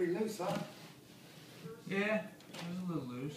pretty loose, huh? Yeah, it was a little loose.